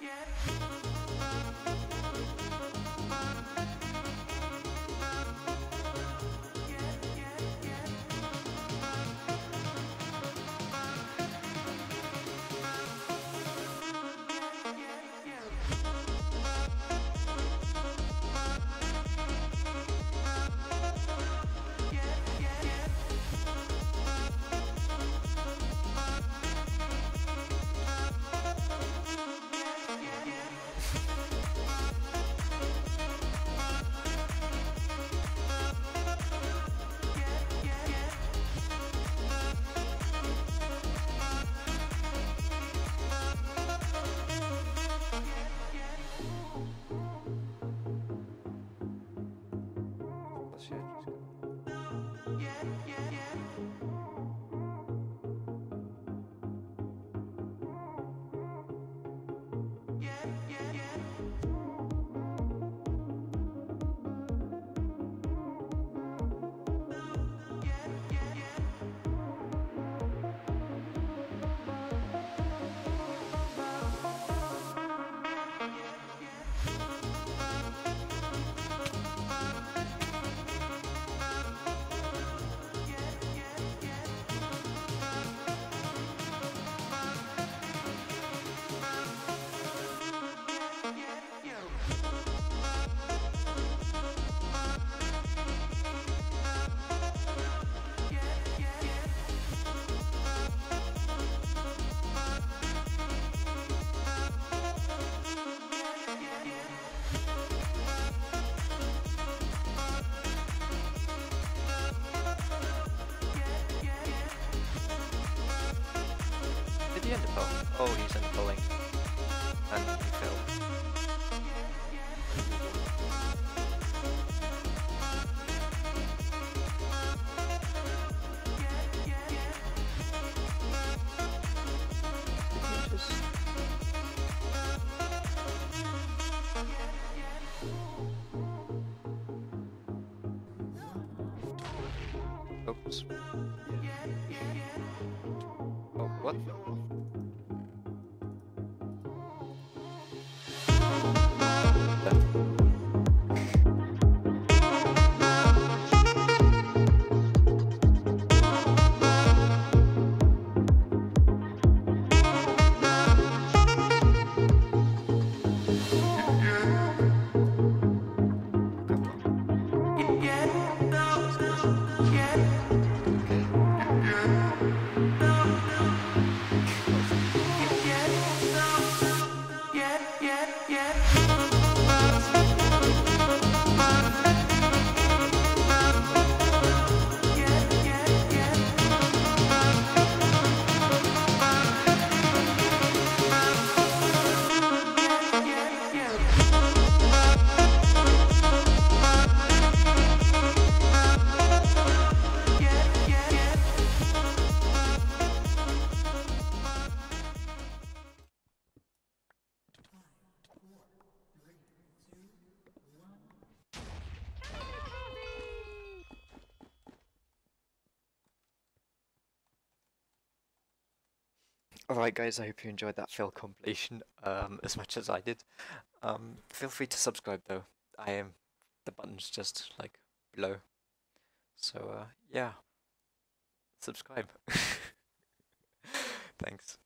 yeah. He end on? Oh, he's in pulling. And just- Oops. What? Alright guys, I hope you enjoyed that fail compilation um, as much as I did. Um, feel free to subscribe though. I am the button's just like below. So uh, yeah, subscribe. Thanks.